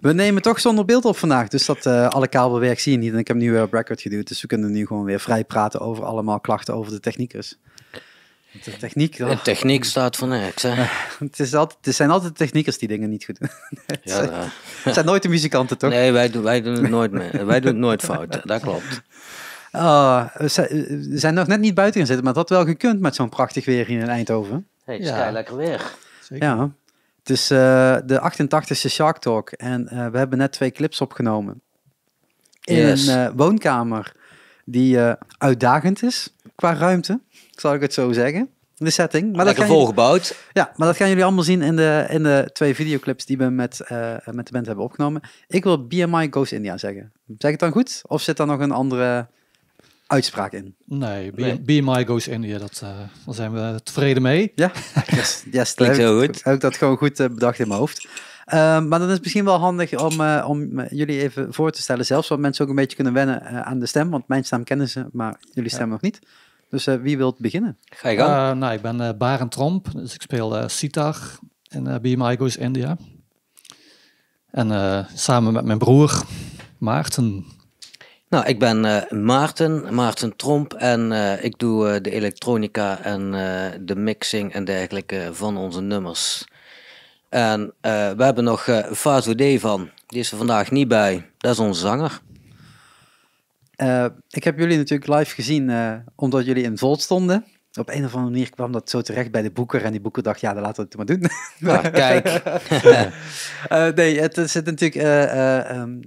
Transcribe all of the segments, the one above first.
We nemen toch zonder beeld op vandaag, dus dat uh, alle kabelwerk zie je niet. En ik heb nu weer op record geduwd, dus we kunnen nu gewoon weer vrij praten over allemaal klachten over de techniekers. De techniek, de techniek staat voor niks. Hè? het, is altijd, het zijn altijd de techniekers die dingen niet goed doen. het, ja, zijn, het zijn nooit de muzikanten, toch? Nee, wij doen, wij doen het nooit meer. wij doen het nooit fout, dat klopt. Oh, we zijn nog net niet buiten gaan zitten, maar dat had wel gekund met zo'n prachtig weer hier in Eindhoven. Hey, het is ja. lekker weer. Zeker. Ja, het is uh, de 88ste Shark Talk en uh, we hebben net twee clips opgenomen. In een uh, woonkamer die uitdagend is qua ruimte, zal ik het zo zeggen. De setting. Maar lekker volgebouwd. ja, maar dat gaan jullie allemaal zien in de, in de twee videoclips die we met, met de band hebben opgenomen. Ik wil BMI Goes India zeggen. Zeg ik het dan goed? Of zit daar nog een andere uitspraak in. Nee, BMI goes India, dat, uh, daar zijn we tevreden mee. Ja, yes, yes, Klinkt heel goed. Heb ik dat gewoon goed uh, bedacht in mijn hoofd. Uh, maar dan is het misschien wel handig om, uh, om jullie even voor te stellen, zelfs wat mensen ook een beetje kunnen wennen aan de stem, want mijn stem kennen ze, maar jullie stem ja. nog niet. Dus wie wilt beginnen? Ga je gang. nou, ik ben Barend Tromp, dus ik speel sitar in BMI Goes India. En samen met mijn broer Maarten nou, ik ben uh, Maarten, Maarten Tromp en uh, ik doe uh, de elektronica en de mixing en dergelijke van onze nummers. En we hebben nog Fazo D van, die is er vandaag niet bij, dat is onze zanger. ik heb jullie natuurlijk live gezien omdat jullie in Volt stonden. Op een of andere manier kwam dat zo terecht bij de boeker en die boeker dacht, ja, dan laten we het maar doen. Ah, kijk. nee, het zit natuurlijk... Um,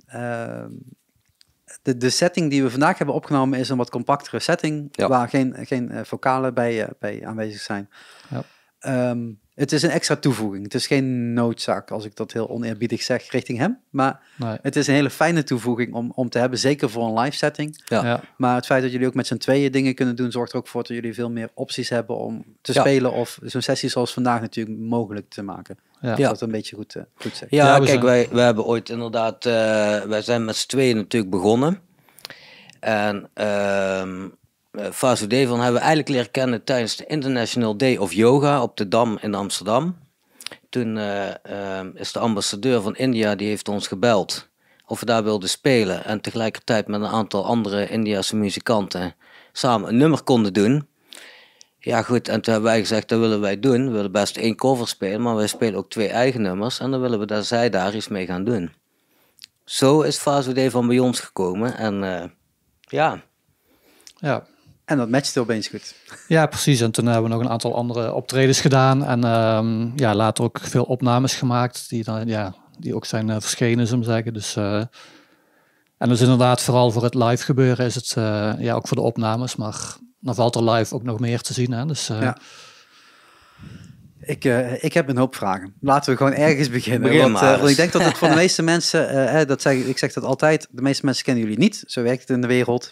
de, de setting die we vandaag hebben opgenomen is een wat compactere setting, waar geen, geen uh, vocalen bij, uh, bij aanwezig zijn. Ja. Um, het is een extra toevoeging. Het is geen noodzaak, als ik dat heel oneerbiedig zeg, richting hem. Maar nee. het is een hele fijne toevoeging om, om te hebben, zeker voor een live setting. Ja. ja. Maar het feit dat jullie ook met z'n tweeën dingen kunnen doen, zorgt er ook voor dat jullie veel meer opties hebben om te spelen of zo'n sessie zoals vandaag natuurlijk mogelijk te maken. Ja. Dat een beetje goed, uh, goed zeggen. Ja, kijk, wij, wij hebben ooit inderdaad, uh, wij zijn met z'n tweeën natuurlijk begonnen. En uh, Vasudevon hebben we eigenlijk leren kennen tijdens de International Day of Yoga op de Dam in Amsterdam. Toen uh, is de ambassadeur van India, die heeft ons gebeld of we daar wilden spelen. En tegelijkertijd met een aantal andere Indiase muzikanten samen een nummer konden doen. Ja, goed, en toen hebben wij gezegd, dat willen wij doen. We willen best één cover spelen, maar wij spelen ook twee eigen nummers. En dan willen we dat zij daar iets mee gaan doen. Zo is Fazode van bij ons gekomen. En uh, ja. Ja. En dat matchte opeens goed. Ja, precies. En toen hebben we nog een aantal andere optredens gedaan. En um, ja, later ook veel opnames gemaakt. Die, dan, ja, die ook zijn uh, verschenen, zullen zeggen. Dus... Uh, en dus inderdaad, vooral voor het live gebeuren is het, uh, ja, ook voor de opnames, maar dan valt er live ook nog meer te zien. Hè? Dus, ja. Ik, uh, ik heb een hoop vragen. Laten we gewoon ergens beginnen. Begin want, uh, want, ik denk dat het voor de meeste mensen, dat zeg, ik zeg dat altijd, de meeste mensen kennen jullie niet. Zo werkt het in de wereld.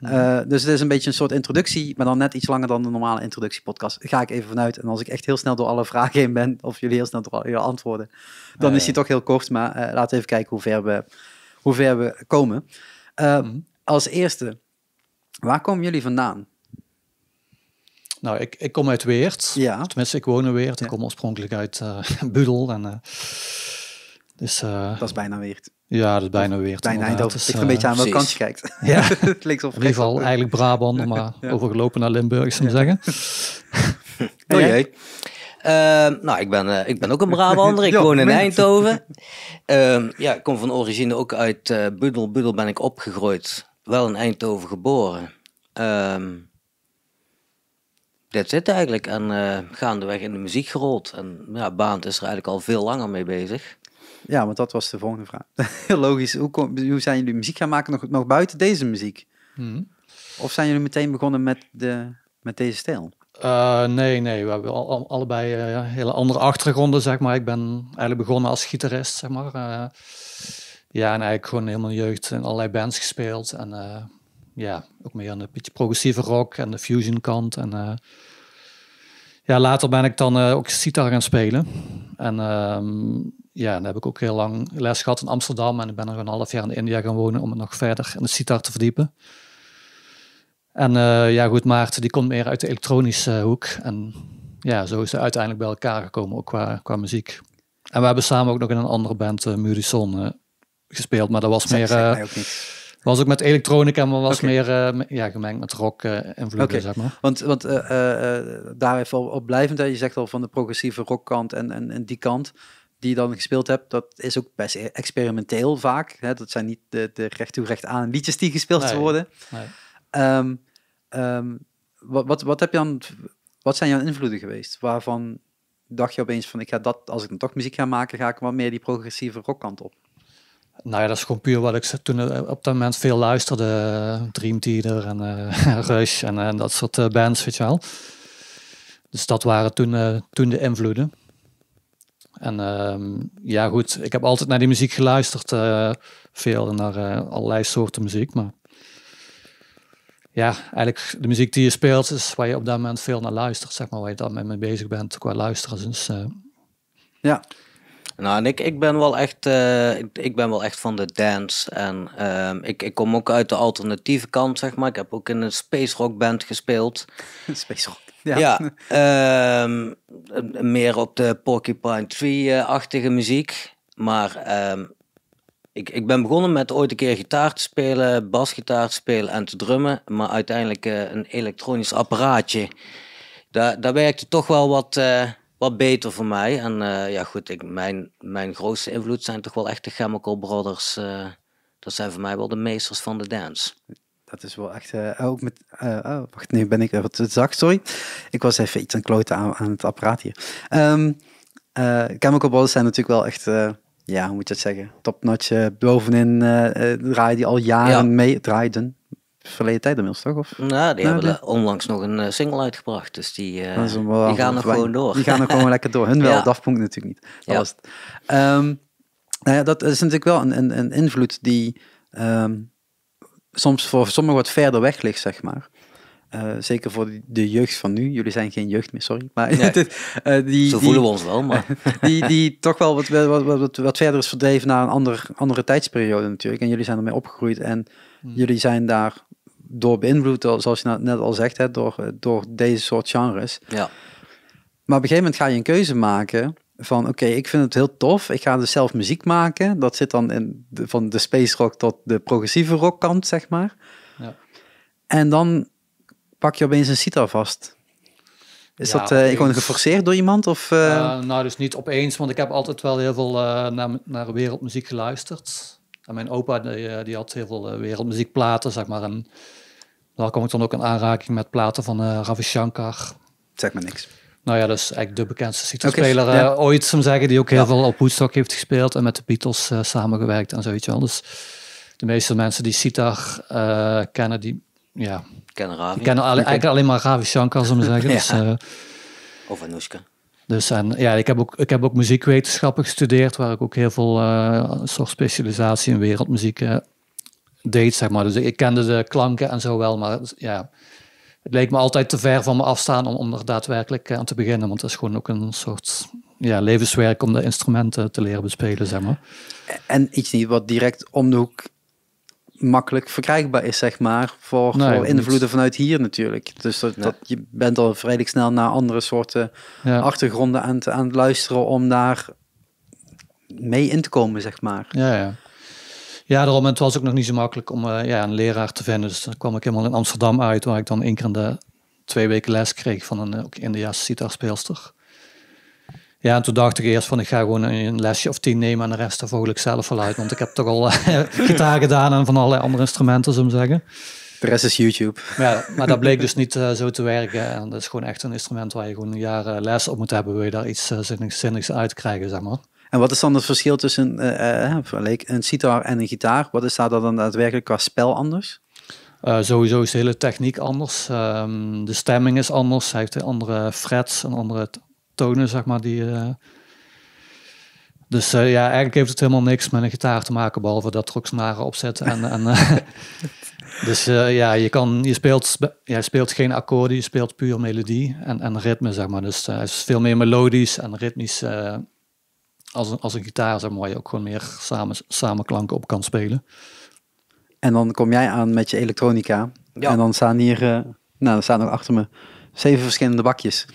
Mm. dus het is een beetje een soort introductie, maar dan net iets langer dan de normale introductiepodcast. Ga ik even vanuit. En als ik echt heel snel door alle vragen heen ben, of jullie heel snel door alle antwoorden, dan is die toch heel kort. Maar laten we even kijken hoe ver we, hoe ver we komen. Mm. Als eerste, Waar komen jullie vandaan? Nou, ik, ik kom uit Weert. Ja. Tenminste, ik woon in Weert. Ik kom oorspronkelijk uit Budel. En, dus, dat is bijna Weert. Ja, dat is bijna Weert. Bijna Eindhoven. Ik een beetje aan welke kant je kijkt. Ja. het in ieder geval eigenlijk Brabant, maar ja. overgelopen naar Limburg, zou ik zeggen. oh jee. Uh, nou, ik ben, uh, ik ben ook een Brabander. Ik woon in Eindhoven. Uh, ja, ik kom van origine ook uit uh, Budel. Budel ben ik opgegroeid wel in Eindhoven geboren. Um, dit zit eigenlijk. En uh, gaandeweg in de muziek gerold. En ja, Baant is er eigenlijk al veel langer mee bezig. Ja, want dat was de volgende vraag. Heel logisch. Hoe, kom, hoe zijn jullie muziek gaan maken nog, nog buiten deze muziek? Hmm. Of zijn jullie meteen begonnen met, de, met deze stijl? Uh, nee, nee. We hebben al, allebei uh, hele andere achtergronden, zeg maar. Ik ben eigenlijk begonnen als gitarist, zeg maar. Uh, ja, en eigenlijk gewoon helemaal jeugd in allerlei bands gespeeld. En ja, ook meer aan de beetje progressieve rock en de fusion kant. En ja, later ben ik dan ook sitar gaan spelen. En um, ja, dan heb ik ook heel lang les gehad in Amsterdam. En ik ben er een half jaar in India gaan wonen om het nog verder in de sitar te verdiepen. En ja, goed, Maarten die komt meer uit de elektronische hoek. En ja, zo is ze uiteindelijk bij elkaar gekomen, ook qua, qua muziek. En we hebben samen ook nog in een andere band, uh, Murison, gespeeld. Maar dat was meer... ook niet was ook met elektronica, maar was meer uh, ja, gemengd met rock uh, invloeden, okay. zeg maar. Want, want daar even op blijvend, je zegt al van de progressieve rockkant en, en, en die kant die je dan gespeeld hebt, dat is ook best experimenteel vaak. Hè? Dat zijn niet de, de recht toe recht aan liedjes die gespeeld worden. Nee. Um, um, wat, wat, wat heb je dan, wat zijn jouw invloeden geweest? Waarvan dacht je opeens van, ik ga dat, als ik dan toch muziek ga maken, ga ik wat meer die progressieve rockkant op? Nou ja, dat is gewoon puur wat ik toen eh, op dat moment veel luisterde. Dream Theater en uh, Rush en, en, dat soort bands, weet je wel. Dus dat waren toen, uh, toen de invloeden. En uh, ja, goed, ik heb altijd naar die muziek geluisterd. veel naar allerlei soorten muziek. Maar ja, eigenlijk de muziek die je speelt is waar je op dat moment veel naar luistert. Zeg maar, waar je dan mee bezig bent qua luisteren. Dus, ja. Nou, en ik, ik, ben wel echt, uh, ik, ik, ben wel echt van de dance. En uh, ik, ik kom ook uit de alternatieve kant, zeg maar. Ik heb ook in een space rock band gespeeld. space rock, ja. ja um, meer op de Porcupine Tree-achtige muziek. Maar um, ik, ik ben begonnen met ooit een keer gitaar te spelen, basgitaar te spelen en te drummen. Maar uiteindelijk uh, een elektronisch apparaatje. Daar, daar werkte toch wel wat... Uh, wat beter voor mij. En uh, ja, goed, ik, mijn, mijn grootste invloed zijn toch wel echt de Chemical Brothers. Dat zijn voor mij wel de meesters van de dance. Dat is wel echt, uh, ook met, oh, wacht, nu ben ik wat zacht, sorry. Ik was even iets aan kloten aan, aan het apparaat hier. Um, Chemical Brothers zijn natuurlijk wel echt, ja, hoe moet je het zeggen, topnotch bovenin draaien die al jaren ja. mee, draaiden, verleden tijd inmiddels, toch? Of? Nou, die nou, hebben onlangs nog een uh, single uitgebracht. Dus die, uh, die gaan nog gewoon door. Die gaan nog gewoon lekker door. Hun wel, ja. Daft Punk natuurlijk niet. Dat ja. was het. Um, nou ja, dat is natuurlijk wel een, een, een invloed die um, soms voor sommigen wat verder weg ligt, zeg maar. Uh, zeker voor de jeugd van nu. Jullie zijn geen jeugd meer, sorry. Maar nee. uh, die, Zo voelen we ons wel, maar... die, die toch wel wat, wat, wat, wat, verder is verdreven naar een ander, andere tijdsperiode natuurlijk. En jullie zijn ermee opgegroeid en hmm. jullie zijn daar door beïnvloed, zoals je net al zegt, hè, door, door deze soort genres. Ja. Maar op een gegeven moment ga je een keuze maken van oké, ik vind het heel tof. Ik ga dus zelf muziek maken. Dat zit dan in de, van de space rock tot de progressieve rock kant, zeg maar. Ja. En dan pak je opeens een sitar vast. Is dat uh, gewoon geforceerd door iemand? Of, uh... Uh, nou, dus niet opeens, want ik heb altijd wel heel veel naar, naar wereldmuziek geluisterd. En mijn opa die, die had heel veel wereldmuziekplaten, zeg maar. En daar kom ik dan ook in aanraking met platen van Ravi Shankar. Zeg maar niks. Nou ja, dat is eigenlijk de bekendste sitaarspeler okay, ja. uh, ooit, zou zeggen, die ook heel veel op Woodstock heeft gespeeld en met de Beatles uh, samengewerkt en zoiets wel. Dus de meeste mensen die sitar uh, kennen, die, ja, kennen, Ravi. Die kennen alle, eigenlijk alleen maar Ravi Shankar, zou ik zeggen. Dus, uh, of Anushka. Dus en ja, ik heb ook, ik heb ook muziekwetenschappen gestudeerd, waar ik ook heel veel soort specialisatie in wereldmuziek deed, zeg maar. Dus ik kende de klanken en zo wel, maar ja, het leek me altijd te ver van me afstaan om, om er daadwerkelijk aan te beginnen. Want het is gewoon ook een soort ja, levenswerk om de instrumenten te leren bespelen, zeg maar. En iets niet wat direct om de hoek makkelijk verkrijgbaar is, zeg maar, voor, nee, voor invloeden vanuit hier natuurlijk. Dus dat, dat, je bent al vredig snel naar andere soorten ja. achtergronden aan, te, aan het luisteren om daar mee in te komen, zeg maar. Ja, ja. Ja, daarom het was ook nog niet zo makkelijk om uh, ja, een leraar te vinden. Dus dan kwam ik helemaal in Amsterdam uit, waar ik dan één keer in de twee weken les kreeg van een ook Indiaanse sitarspeelster. Ja, en toen dacht ik eerst van ik ga gewoon een lesje of tien nemen en de rest volg ik zelf wel uit. Want ik heb toch al uh, gitaar gedaan en van allerlei andere instrumenten, zo zeggen. De rest is YouTube. Ja, maar dat bleek dus niet uh, zo te werken. En dat is gewoon echt een instrument waar je gewoon een jaar les op moet hebben. Wil je daar iets zinnigs, zinnigs uit krijgen, zeg maar. En wat is dan het verschil tussen uh, een sitar en een gitaar? Wat is daar dan daadwerkelijk qua spel anders? Uh, sowieso is de hele techniek anders. Um, de stemming is anders. Hij heeft andere frets en andere tonen, zeg maar. Die, uh... Dus uh, ja, eigenlijk heeft het helemaal niks met een gitaar te maken, behalve dat er ook snaren op zitten. En, en, dus ja, je, kan, je, speelt, je speelt geen akkoorden, je speelt puur melodie en, en ritme, zeg maar. Dus het is veel meer melodisch en ritmisch als een, als een gitaar, zeg maar, waar je ook gewoon meer samen, samen klanken op kan spelen. En dan kom jij aan met je elektronica. Ja. En dan staan hier, uh, nou, dan staan nog achter me zeven verschillende bakjes.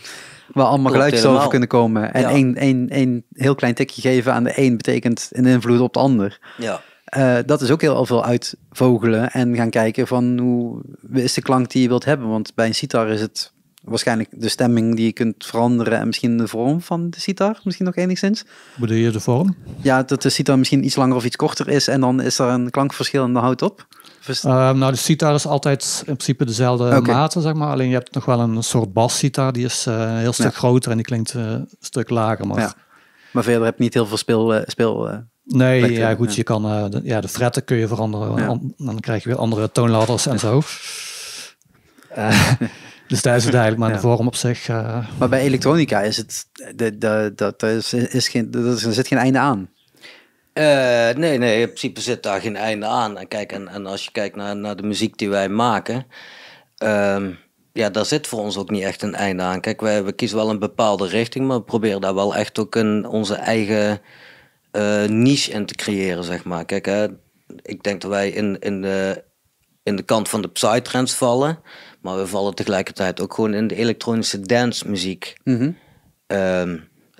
Waar allemaal geluidjes over kunnen komen. En één, één, één heel klein tikje geven aan de een betekent een invloed op de ander. Ja. Uh, dat is ook heel veel uitvogelen en gaan kijken van hoe is de klank die je wilt hebben. Want bij een sitar is het waarschijnlijk de stemming die je kunt veranderen en misschien de vorm van de sitar, misschien nog enigszins. Bedoel je de vorm? Ja, dat de sitar misschien iets langer of iets korter is en dan is er een klankverschil en dan houdt op. Uh, nou, de sitar is altijd in principe dezelfde okay. mate, zeg maar. Alleen je hebt nog wel een soort bas-sitar, die is uh, een heel stuk groter en die klinkt uh, een stuk lager. Maar, ja. maar verder heb je niet heel veel speel... speel nee, ja goed, je kan... de, ja, de fretten kun je veranderen. Dan krijg je weer andere toonladders en zo. Dus daar is het eigenlijk maar de vorm op zich. Uh... Maar bij elektronica is het, de, de, dat is, is geen, er zit geen einde aan. Uh, nee, nee, in principe zit daar geen einde aan. En, kijk, en, en als je kijkt naar, naar de muziek die wij maken, um, ja, daar zit voor ons ook niet echt een einde aan. Kijk, wij, we kiezen wel een bepaalde richting, maar we proberen daar wel echt ook een, onze eigen uh, niche in te creëren, zeg maar. Kijk, hè, ik denk dat wij in, in, de, in de kant van de psytrance vallen. Maar we vallen tegelijkertijd ook gewoon in de elektronische dance muziek. Mm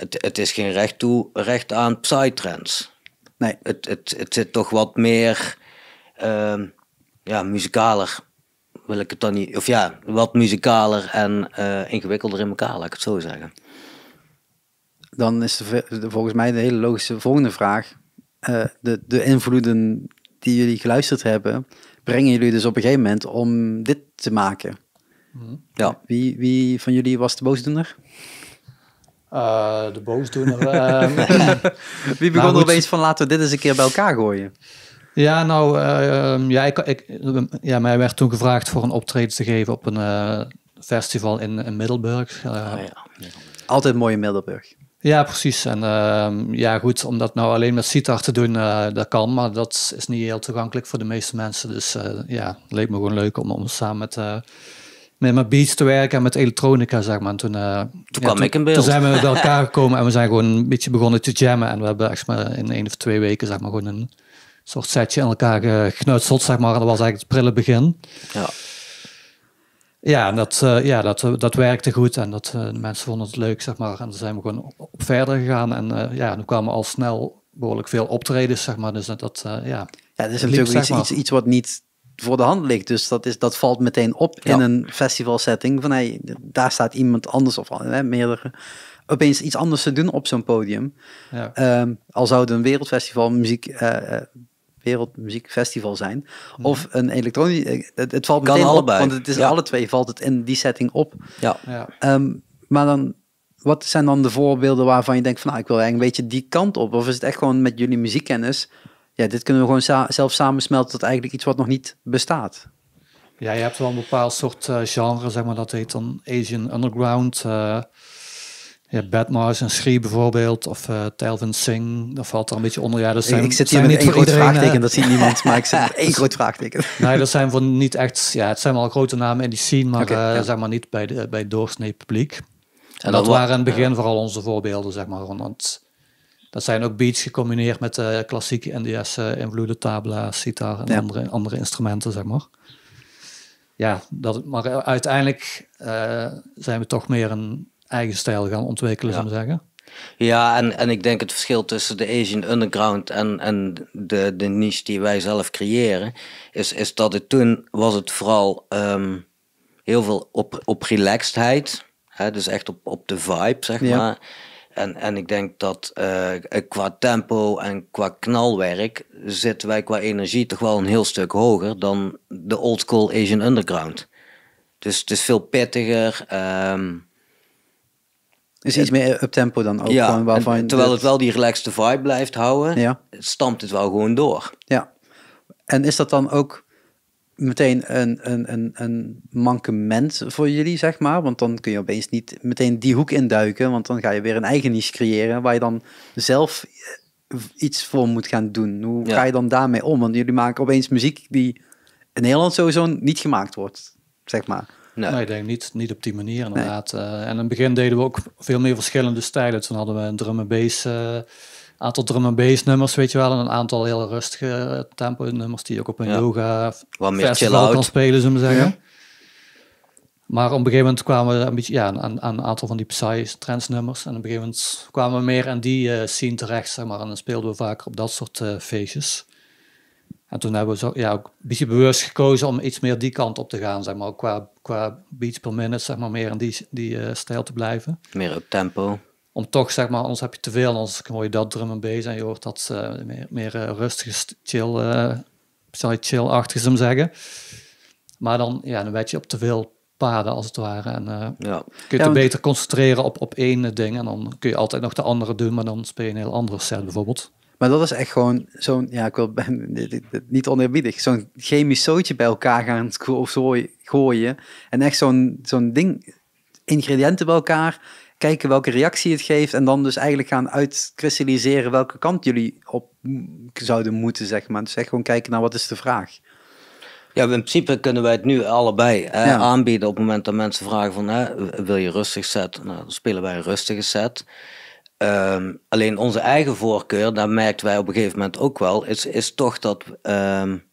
het, het is geen recht toe, recht aan psytrance. Nee. Het, het, het zit toch wat meer uh, ja, muzikaler. Wil ik het dan niet. Of ja, wat muzikaler en uh, ingewikkelder in elkaar, laat ik het zo zeggen. Dan is de, volgens mij de hele logische volgende vraag. Uh, de, de invloeden die jullie geluisterd hebben, brengen jullie dus op een gegeven moment om dit te maken. Mm Ja. Wie, wie van jullie was de boosdoener? Uh, de boosdoener. Uh, wie begon nou, er opeens van laten we dit eens een keer bij elkaar gooien? Ja, nou, uh, ja, ik, ik, ja, mij werd toen gevraagd voor een optreden te geven op een uh, festival in, in Middelburg. Oh, ja. Altijd mooi in Middelburg. Ja, precies. En uh, ja, goed, om dat nou alleen met sitar te doen, uh, dat kan, maar dat is niet heel toegankelijk voor de meeste mensen. Dus uh, ja, het leek me gewoon leuk om, om samen met, met mijn beats te werken en met elektronica, zeg maar. En toen, toen ja, kwam toen, ik in beeld. Toen zijn we bij elkaar gekomen en we zijn gewoon een beetje begonnen te jammen. En we hebben echt maar in één of twee weken, zeg maar, gewoon een soort setje in elkaar geknutseld, zeg maar. En dat was eigenlijk het prille begin. Ja. Ja, dat, uh, ja dat, dat werkte goed en dat, uh, de mensen vonden het leuk, zeg maar. En dan zijn we gewoon op verder gegaan. En ja, nu kwamen al snel behoorlijk veel optredens, zeg maar. Dus dat, ja... Ja, dat is natuurlijk iets, iets, iets, wat niet voor de hand ligt. Dus dat, is, dat valt meteen op in een festivalsetting. Van, hey, daar staat iemand anders of hè, meerdere opeens iets anders te doen op zo'n podium. Ja. Um, al zou het een wereldfestival muziek wereldmuziekfestival zijn. Mhm. Of een elektronisch. Eh, het, het valt meteen allebei. op, want het is alle twee valt het in die setting op. Ja. ja. Ehm, maar dan, wat zijn dan de voorbeelden waarvan je denkt van, nou, ik wil eigenlijk een beetje die kant op? Of is het echt gewoon met jullie muziekkennis? Ja, dit kunnen we gewoon sa zelf samensmelten tot eigenlijk iets wat nog niet bestaat. Ja, je hebt wel een bepaald soort uh, genre, zeg maar, dat heet dan Asian Underground. Uh, ja, Badmars en Schrie bijvoorbeeld, of uh, Telvin Singh, dat valt er een beetje onder. Ja, dat zijn, ik zit hier met één groot vraagteken, dat ziet niemand, maar ik zit met één groot vraagteken. Nee, dat zijn voor niet echt, ja, het zijn wel grote namen in die scene, maar okay, uh, zeg maar niet bij, de, bij het doorsnee publiek. En, dat, waren in het begin vooral onze voorbeelden, zeg maar, want dat zijn ook beats gecombineerd met uh, klassieke NDS-invloeden, tabla, sitar en andere, andere instrumenten, zeg maar. Ja, dat, maar uiteindelijk zijn we toch meer een eigen stijl gaan ontwikkelen, ja. zeggen. Ja, en, en ik denk het verschil tussen de Asian Underground en, en de, de niche die wij zelf creëren, is, is dat het toen was het vooral um, heel veel op, op relaxedheid. Hè, dus echt op, op de vibe, zeg maar. En, en ik denk dat uh, qua tempo en qua knalwerk zitten wij qua energie toch wel een heel stuk hoger dan de old school Asian Underground. Dus het is veel pittiger. Um, is iets meer up tempo dan ook. Ja, gewoon waarvan terwijl het wel die relaxed vibe blijft houden, ja. stampt het wel gewoon door. Ja. En is dat dan ook meteen een, een, een, een mankement voor jullie, zeg maar? Want dan kun je opeens niet meteen die hoek induiken, want dan ga je weer een eigen niche creëren waar je dan zelf iets voor moet gaan doen. Hoe ga je dan daarmee om? Want jullie maken opeens muziek die in Nederland sowieso niet gemaakt wordt, zeg maar. Nee. nee, ik denk niet, niet op die manier inderdaad. Nee. Uh, en in het begin deden we ook veel meer verschillende stijlen. Toen hadden we een drum and bass, uh, aantal drum and bass nummers, weet je wel. En een aantal heel rustige tempo nummers die ook op een ja. yoga Wat meer festival kan spelen, zullen we zeggen. Ja. Maar op een gegeven moment kwamen we een beetje ja, aan, aan een aantal van die Psy nummers. En op een gegeven moment kwamen we meer aan die uh, scene terecht, zeg maar. En dan speelden we vaker op dat soort uh, feestjes. En toen hebben we zo, ja, ook een beetje bewust gekozen om iets meer die kant op te gaan, zeg maar. Ook qua, qua beats per minute, zeg maar, meer in die, die uh, stijl te blijven. Meer op tempo. Om toch, zeg maar, anders heb je te veel, anders hoor je dat drum en bass en je hoort dat meer, meer rustige, chill, chill-achtig, zou zeggen. Maar dan, ja, dan werd je op te veel paden als het ware. En uh, ja. kun je ja, beter concentreren op, op één ding. En dan kun je altijd nog de andere doen, maar dan speel je een heel andere set bijvoorbeeld. Maar dat is echt gewoon zo'n, ja, ik wil niet oneerbiedig, zo'n chemisch zootje bij elkaar gaan gooien. En echt zo'n zo'n ding, ingrediënten bij elkaar, kijken welke reactie het geeft. En dan dus eigenlijk gaan uitkristalliseren welke kant jullie op zouden moeten, zeg maar. Dus echt gewoon kijken naar wat is de vraag. Ja, in principe kunnen wij het nu allebei aanbieden op het moment dat mensen vragen van hè, wil je rustig set? Nou, dan spelen wij een rustige set. Um, alleen onze eigen voorkeur, daar merkten wij op een gegeven moment ook wel, is, is toch dat, um,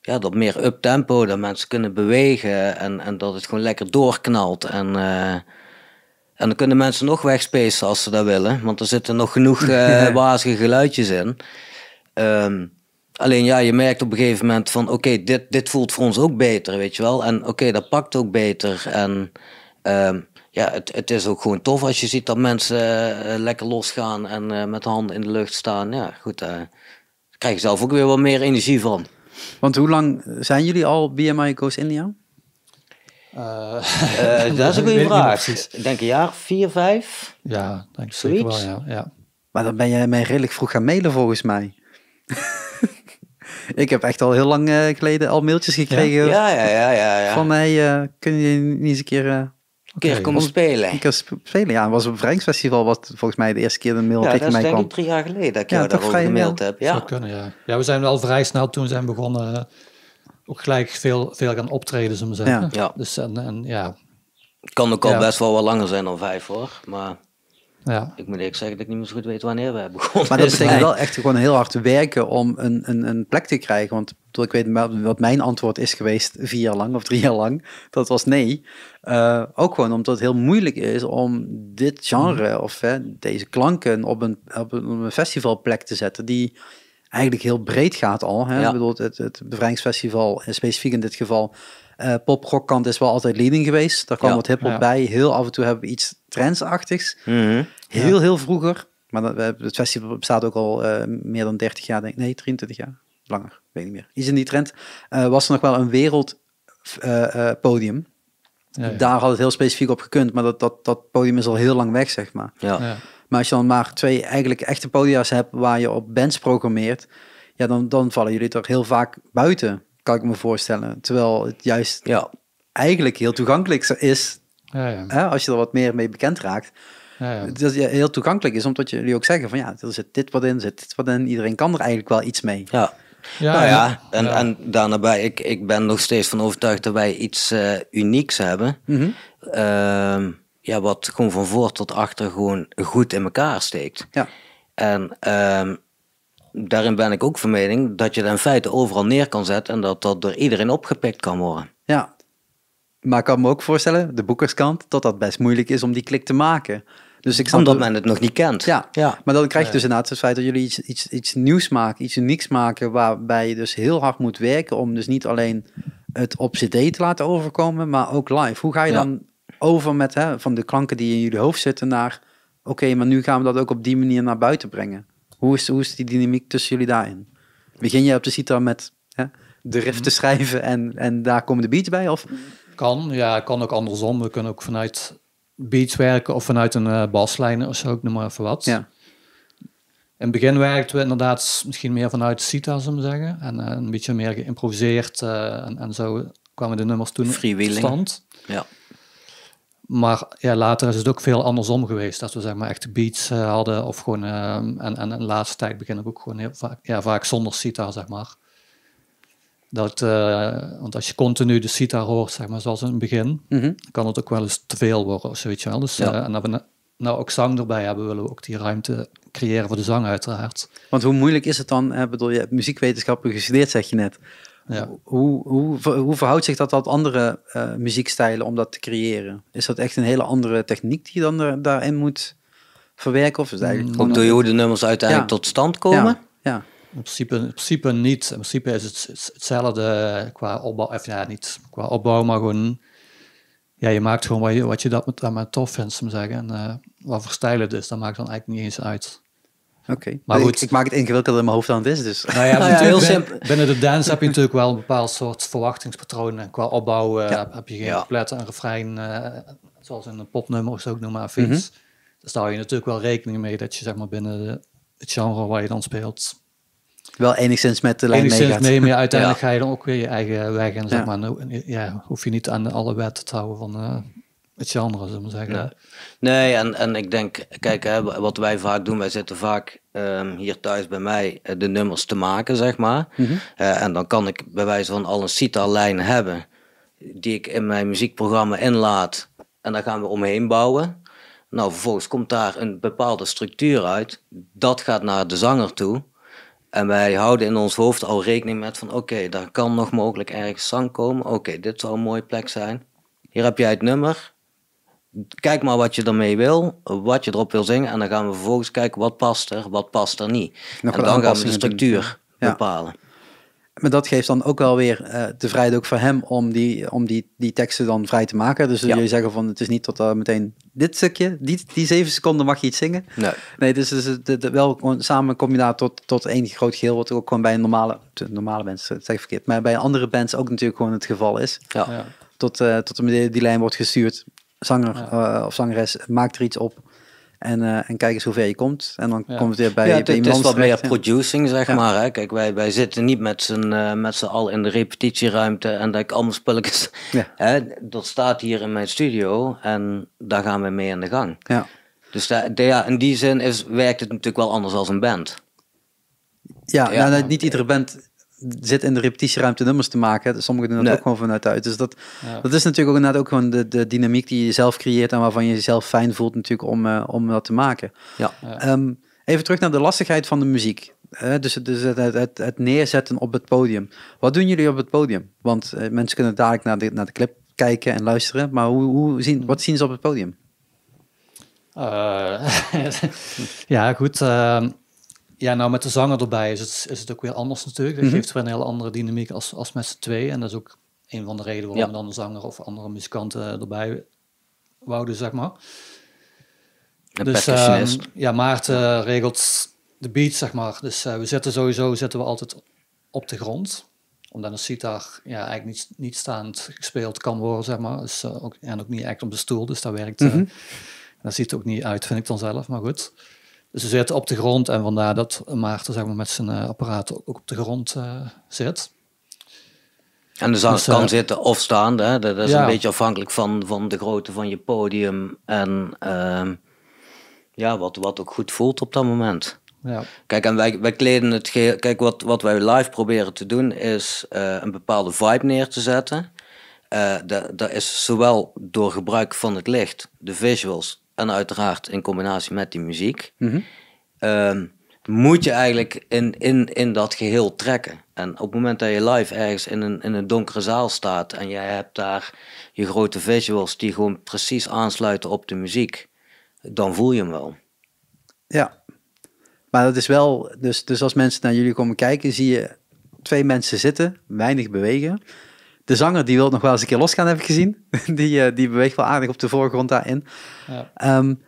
ja, dat meer up tempo, dat mensen kunnen bewegen en, en dat het gewoon lekker doorknalt. En, uh, en dan kunnen mensen nog wegspacen als ze dat willen, want er zitten nog genoeg uh, wazige geluidjes in. Um, Alleen ja, je merkt op een gegeven moment van oké, dit, dit voelt voor ons ook beter, weet je wel. En oké, dat pakt ook beter. En ja, het, het is ook gewoon tof als je ziet dat mensen uh, lekker losgaan en uh, met de handen in de lucht staan. Ja, goed, uh, daar krijg je zelf ook weer wat meer energie van. Want hoe lang zijn jullie al BMI Goes India? dat is een goede vraag. Ik denk een jaar, vier, vijf. Ja, denk ik zeker wel, ja. ja. Maar dan ben jij mij redelijk vroeg gaan mailen volgens mij. Ik heb echt al heel lang uh, geleden al mailtjes gekregen. Ja, ja, ja. ja, ja. Van mij, uh, kun je niet eens een keer... Een keer komen spelen. Een keer spelen, ja. Het was een bevrijdingsfestival wat volgens mij de eerste keer een mail ja, tegen mij kwam. Ja, dat is denk ik drie jaar geleden dat ik ja, jou daarover gemaild heb. Ja. Zou kunnen, ja. Ja, we zijn wel vrij snel toen zijn begonnen ook gelijk veel, veel gaan optreden, zullen we zeggen. Ja. Dus en, en ja... Het kan ook al best wel wat langer zijn dan vijf hoor, maar... Ja. Ik moet eerlijk zeggen dat ik niet meer zo goed weet wanneer we hebben begonnen. Maar dat betekent wel echt gewoon heel hard werken om een, een, een plek te krijgen. Want ik weet wat mijn antwoord is geweest vier jaar lang of drie jaar lang. Dat was nee. Uh, ook gewoon omdat het heel moeilijk is om dit genre mhm. of deze klanken op een, op een festivalplek te zetten. Die eigenlijk heel breed gaat al. Hè? Ja. Ik bedoel, het, het bevrijdingsfestival, specifiek in dit geval, uh, pop-rockkant is wel altijd leading geweest. Daar kwam wat hip-hop bij. Heel af en toe hebben we iets trendsachtigs. Mm Heel, heel vroeger. Maar dat, het festival bestaat ook al uh, meer dan 30 jaar, denk ik. Nee, 23 jaar. Langer, weet ik niet meer. Iets in die trend. Uh, was er nog wel een wereldpodium. Ja, ja. Daar had het heel specifiek op gekund. Maar dat, dat, dat podium is al heel lang weg, zeg maar. Ja. Maar als je dan maar twee eigenlijk echte podia's hebt waar je op bands programmeert, ja, dan, dan vallen jullie er heel vaak buiten kan ik me voorstellen. Terwijl het juist ja. eigenlijk heel toegankelijk is, ja, ja. Hè, als je er wat meer mee bekend raakt. Ja, Dat het heel toegankelijk is, omdat jullie ook zeggen van ja, er zit dit wat in, zit dit wat in. Iedereen kan er eigenlijk wel iets mee. Ja. Ja, nou ja, en, en daarnaarbij, ik, ik ben nog steeds van overtuigd dat wij iets uh, unieks hebben. Mm -hmm. uh, ja, wat gewoon van voor tot achter gewoon goed in elkaar steekt. Ja. En uh, daarin ben ik ook van mening dat je dat in feite overal neer kan zetten en dat dat door iedereen opgepikt kan worden. Ja, maar ik kan me ook voorstellen, de boekerskant, dat dat best moeilijk is om die klik te maken. Dus ik Omdat men het nog niet kent. Ja, ja. maar dan krijg je dus inderdaad het feit dat jullie iets, iets, iets nieuws maken, iets unieks maken, waarbij je dus heel hard moet werken om dus niet alleen het op cd te laten overkomen, maar ook live. Hoe ga je dan over met hè, van de klanken die in jullie hoofd zitten naar, oké, maar nu gaan we dat ook op die manier naar buiten brengen? Hoe is, hoe is die dynamiek tussen jullie daarin? Begin je op de sitar met hè, de riff te schrijven en, en daar komen de beats bij? Of? Kan, ja, kan ook andersom. We kunnen ook vanuit beats werken of vanuit een uh, baslijn of zo, ik noem maar even wat. Ja. In het begin werkten we inderdaad misschien meer vanuit Cita, zou ik zeggen. En uh, een beetje meer geïmproviseerd uh, en, en, zo kwamen de nummers toen tot stand. Ja. Maar ja, later is het ook veel andersom geweest. Dat we zeg maar echt beats uh, hadden of gewoon... Uh, en, en in de laatste tijd begin ik ook gewoon heel vaak, ja, vaak zonder sitar, zeg maar. Dat, uh, want als je continu de sitar hoort, zeg maar, zoals in het begin, mm -hmm. kan het ook wel eens te veel worden of zoiets wel. Dus, ja. en dat we nou ook zang erbij hebben, willen we ook die ruimte creëren voor de zang uiteraard. Want hoe moeilijk is het dan, hè, bedoel je, hebt muziekwetenschappen gestudeerd zeg je net, Ja. Hoe, hoe, hoe verhoudt zich dat tot andere uh, muziekstijlen om dat te creëren? Is dat echt een hele andere techniek die je dan er, daarin moet verwerken? Of is het eigenlijk mm. Ook door hoe de nummers uiteindelijk tot stand komen? Ja. ja. In principe, in principe niet. In principe is het hetzelfde qua opbouw, of ja, niet qua opbouw, maar gewoon, ja, je maakt gewoon wat je, wat je dat met, met tof vindt, zou zeggen. En uh, wat voor stijl het is, dat maakt dan eigenlijk niet eens uit. Oké, maar goed. Ik, maak het ingewikkelder in mijn hoofd dan het is, dus. Nou ja, nou heel simpel. Binnen de dance heb je natuurlijk wel een bepaald soort verwachtingspatroon. En qua opbouw uh, heb je geen ja. coupletten en refrein, uh, zoals in een popnummer of zo ook noem maar, fiets. Mm -hmm. Dus daar hou je natuurlijk wel rekening mee dat je zeg maar binnen de, het genre waar je dan speelt, wel enigszins met de lijn enigszins meegaat. mee, maar uiteindelijk ga je dan ook weer je eigen weg. En zeg maar, ja, hoef je niet aan alle wetten te houden van uh, het genre, zullen we zeggen. Nee, nee en, en ik denk, kijk, hè, wat wij vaak doen, wij zitten vaak um, hier thuis bij mij uh, de nummers te maken, zeg maar. Mm -hmm. uh, en dan kan ik bij wijze van al een CITA-lijn hebben, die ik in mijn muziekprogramma inlaat. En daar gaan we omheen bouwen. Nou, vervolgens komt daar een bepaalde structuur uit. Dat gaat naar de zanger toe. En wij houden in ons hoofd al rekening met van oké, daar kan nog mogelijk ergens zang komen. Oké, dit zou een mooie plek zijn. Hier heb jij het nummer. Kijk maar wat je ermee wil, wat je erop wil zingen. En dan gaan we vervolgens kijken wat past er, wat past er niet. Nog en dan gaan we de structuur ja. bepalen. Maar dat geeft dan ook wel weer uh, de vrijheid ook voor hem om die, om die, die teksten dan vrij te maken. Dus ja. jullie zeggen van het is niet tot uh, meteen dit stukje, die, die zeven seconden mag je iets zingen. Nee, nee dus, dus de, de, wel samen kom je daar tot, tot één groot geheel, wat ook gewoon bij een normale, normale band, zeg ik verkeerd, maar bij andere bands ook natuurlijk gewoon het geval is. Ja. ja. Tot, uh, tot die, die lijn wordt gestuurd. Zanger ja. of zangeres maakt er iets op. En, uh, en kijk eens hoe ver je komt. En dan ja. komt het weer bij, ja, bij het is wat meer producing, zeg ja. maar. Hè? Kijk, wij, wij zitten niet met z'n uh, met z'n al in de repetitieruimte en dat ik allemaal spulletjes... Hè? Dat staat hier in mijn studio en daar gaan we mee aan de gang. Ja. Dus ja, in die zin is, werkt het natuurlijk wel anders als een band. Ja, nou, niet iedere band zit in de repetitieruimte nummers te maken. Sommigen doen dat nee. ook gewoon vanuit uit. Dus dat, ja. dat is natuurlijk ook inderdaad ook gewoon de, de dynamiek die je zelf creëert en waarvan je jezelf fijn voelt natuurlijk om, uh, om dat te maken. Ja. Um, even terug naar de lastigheid van de muziek. Uh, dus dus het, het, het, het, neerzetten op het podium. Wat doen jullie op het podium? Want uh, mensen kunnen dadelijk naar de, naar de clip kijken en luisteren. Maar hoe, hoe zien, wat zien ze op het podium? ja, goed. Ehm, ja, nou met de zanger erbij is het, is het ook weer anders natuurlijk. Dat mm -hmm. geeft weer een hele andere dynamiek als, als met z'n twee. En dat is ook een van de redenen waarom ja. we dan een zanger of andere muzikanten erbij wouden, zeg maar. Dus um, ja, Maarten regelt de beat, zeg maar. Dus uh, we zitten sowieso zitten we altijd op de grond. Omdat een sitar ja, eigenlijk niet, niet staand gespeeld kan worden, zeg maar. Dus, uh, ook, en ook niet echt op de stoel, dus dat werkt. Mm -hmm. uh, dat ziet er ook niet uit, vind ik dan zelf, maar goed. Dus ze zitten op de grond en vandaar dat Maarten zeg maar, met zijn uh, apparaat ook op de grond uh, zit. En zanger dus, kan uh, zitten of staan, hè? dat is ja. een beetje afhankelijk van, van de grootte van je podium en ehm, ja, wat, wat ook goed voelt op dat moment. Ja. Kijk, en wij, wij kleden het geheel. Kijk, wat, wat wij live proberen te doen is een bepaalde vibe neer te zetten. dat is zowel door gebruik van het licht, de visuals, en uiteraard in combinatie met die muziek, mm -hmm. uh, moet je eigenlijk in, in, in dat geheel trekken. En op het moment dat je live ergens in een, in een donkere zaal staat en jij hebt daar je grote visuals die gewoon precies aansluiten op de muziek, dan voel je hem wel. Ja, maar dat is wel, dus, dus als mensen naar jullie komen kijken, zie je twee mensen zitten, weinig bewegen. De zanger die wil nog wel eens een keer losgaan, heb ik gezien. Die, uh, die beweegt wel aardig op de voorgrond daarin. Ja. Um,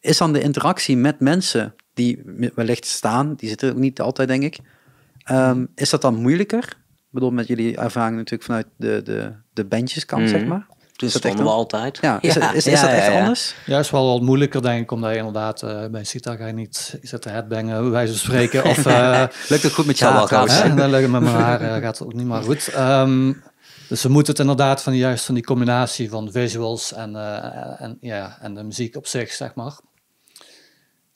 is dan de interactie met mensen die wellicht staan, die zitten ook niet altijd, denk ik. Um, is dat dan moeilijker? Ik bedoel, met jullie ervaring natuurlijk vanuit de, de, de bandjeskant, mm. zeg maar. Dus dat stonden we altijd. Ja, is, ja, is, is, is dat echt anders? Ja, is wel wat moeilijker denk ik, omdat je inderdaad uh, bij Sita ga je niet zitten headbangen, bij wijze van spreken. Of, uh, lukt het goed met jou gauw? Dan lukt het met mijn haar, uh, gaat het ook niet maar goed. Um, dus we moeten het inderdaad van juist van die combinatie van visuals en, en, ja, en de muziek op zich, zeg maar.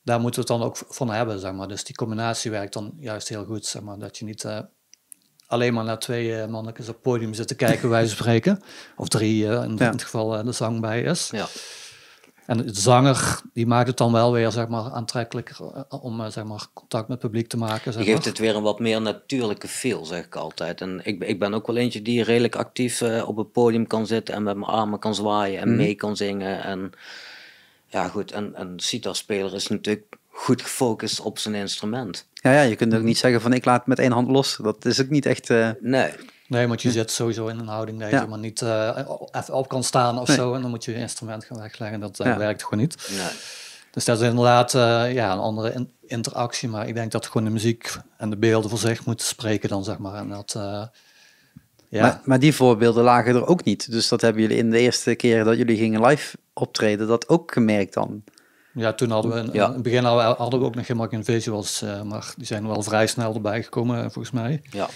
Daar moeten we het dan ook van hebben, zeg maar. Dus die combinatie werkt dan juist heel goed, zeg maar. Dat je niet alleen maar naar twee uh, mannetjes op het podium zitten kijken, wij spreken. Of drie, uh, in ja. dit geval uh, de zang bij is. Ja. En de zanger, die maakt het dan wel weer, zeg maar, aantrekkelijker eh, om, eh, zeg maar, contact met het publiek te maken. Zeg geeft het weer een wat meer natuurlijke feel, zeg ik altijd. En ik, ik ben ook wel eentje die redelijk actief uh, op het podium kan zitten en met mijn armen kan zwaaien en mm. mee kan zingen. En ja, goed, en een sitar-speler is natuurlijk goed gefocust op zijn instrument. Ja, ja, je kunt ook niet zeggen van ik laat met één hand los. Dat is ook niet echt... Uh... Nee. Nee, want je zit sowieso in een houding dat je maar niet uh, even op kan staan of zo. En dan moet je je instrument gaan wegleggen. Dat uh, werkt gewoon niet. Nee. Dus dat is inderdaad uh, ja, een andere interactie. Maar ik denk dat gewoon de muziek en de beelden voor zich moeten spreken dan, zeg maar. En dat, ja. Maar, maar, die voorbeelden lagen er ook niet. Dus dat hebben jullie in de eerste keer dat jullie gingen live optreden, dat ook gemerkt dan? Ja, toen hadden we in, het begin hadden we ook nog helemaal geen visuals, maar die zijn wel vrij snel erbij gekomen, volgens mij. Ja.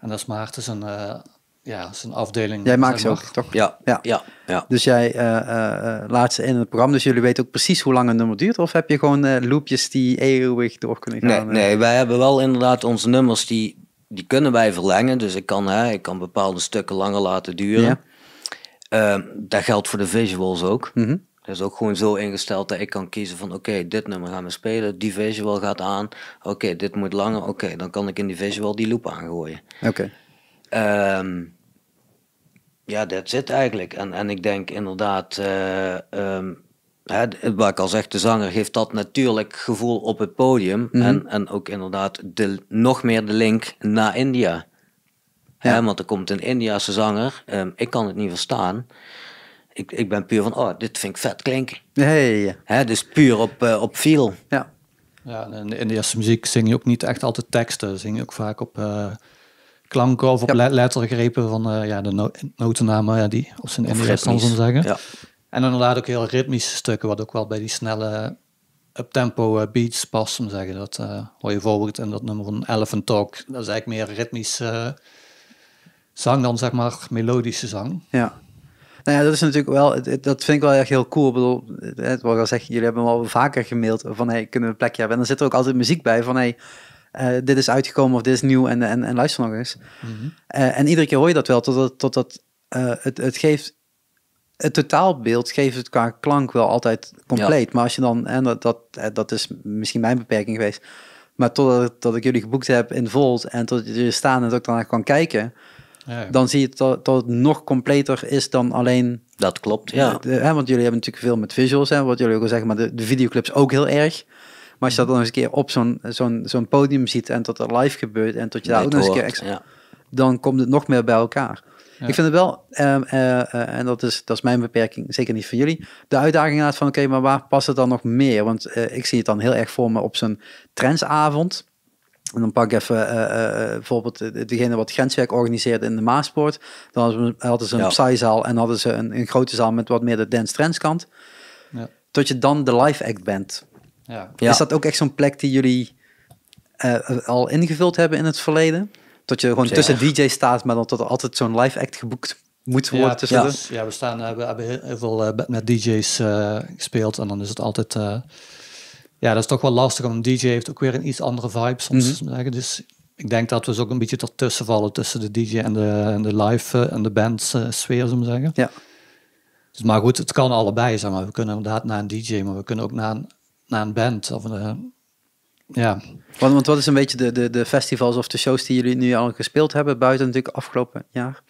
En dat is Maarten zijn, uh, ja, zijn afdeling. Jij maakt ze ook, toch? Ja, ja, ja. ja. Dus jij uh, laat ze in het programma, dus jullie weten ook precies hoe lang een nummer duurt? Of heb je gewoon loopjes die eeuwig door kunnen gaan? Nee, nee, wij hebben wel inderdaad onze nummers die, die kunnen wij verlengen. Dus ik kan, hè, ik kan bepaalde stukken langer laten duren. Ja. dat geldt voor de visuals ook. Mm dat is ook gewoon zo ingesteld dat ik kan kiezen van oké, dit nummer gaan we spelen, die visual gaat aan, oké, dit moet langer, oké, dan kan ik in die visual die loop aangooien. Oké. Ehm, ja, dat zit eigenlijk. En, en ik denk inderdaad, uh, um, hè, wat ik al zeg, de zanger geeft dat natuurlijk gevoel op het podium. Mhm. en, en ook inderdaad de, nog meer de link naar India. Ja. want er komt een Indiase zanger, um, ik kan het niet verstaan ik, ik ben puur van, oh, dit vind ik vet klinken. Hey, Hè, dus puur op, uh, op feel. Ja. Ja, en in de eerste muziek zing je ook niet echt altijd teksten. Zing je ook vaak op uh, klanken of op lettergrepen van uh, ja, de no notennamen ja, die op zijn Indiërs kan zeggen. Ja. En inderdaad ook heel ritmische stukken, wat ook wel bij die snelle up-tempo beats past, om zeggen. Dat hoor je bijvoorbeeld in dat nummer van Elephant Talk. Dat is eigenlijk meer ritmisch zang dan zeg maar melodische zang. Ja. Nou ja, dat is natuurlijk wel, dat vind ik wel echt heel cool. Ik bedoel, het, wat ik al zeg, jullie hebben me al vaker gemaild van hey, kunnen we een plekje hebben? En dan zit er ook altijd muziek bij van hey, uh, dit is uitgekomen of dit is nieuw en, en, en luister nog eens. Mm -hmm. uh, en iedere keer hoor je dat wel, totdat, totdat uh, het, het geeft, het totaalbeeld geeft het qua klank wel altijd compleet. Ja. Maar als je dan, en dat, dat, dat is misschien mijn beperking geweest, maar totdat dat ik jullie geboekt heb in Volt en tot je staan en dat ik dan kan kijken, dan zie je dat, dat, het nog completer is dan alleen... Dat klopt, ja. hè, want jullie hebben natuurlijk veel met visuals, hè, wat jullie ook al zeggen, maar de, de videoclips ook heel erg. Maar als je dat dan eens een keer op zo'n zo'n zo'n podium ziet en tot er live gebeurt en tot je daar ook nog eens een keer... Ja. Dan komt het nog meer bij elkaar. Ik vind het wel, uh, uh, en dat is, dat is mijn beperking, zeker niet voor jullie, de uitdaging uit van oké, maar waar past het dan nog meer? Want ik zie het dan heel erg voor me op zo'n trendsavond. En dan pak ik even uh, uh, bijvoorbeeld degene wat grenswerk organiseerde in de Maaspoort. Dan hadden ze een ja. psyzaal en hadden ze een, een, grote zaal met wat meer de dance trends kant. Ja. Tot je dan de live act bent. Ja. Is dat ook echt zo'n plek die jullie uh, al ingevuld hebben in het verleden? Dat je gewoon tussen DJ staat, maar dan tot er altijd zo'n live act geboekt moet worden ja, tussen ja. ja, we staan, we hebben heel veel met DJ's gespeeld en dan is het altijd ja, dat is toch wel lastig. Om een DJ heeft ook weer een iets andere vibe soms. Mm zeggen. Dus ik denk dat we zo ook een beetje ertussen vallen tussen de DJ en de, en de live uh, en de band uh, sfeer, zo zeggen. Ja. Dus, maar goed, het kan allebei, zeg maar. We kunnen inderdaad naar een DJ, maar we kunnen ook naar een, naar een band. Of een, uh, ja. Want, want wat is een beetje de, de, de festivals of de shows die jullie nu al gespeeld hebben, buiten natuurlijk afgelopen jaar?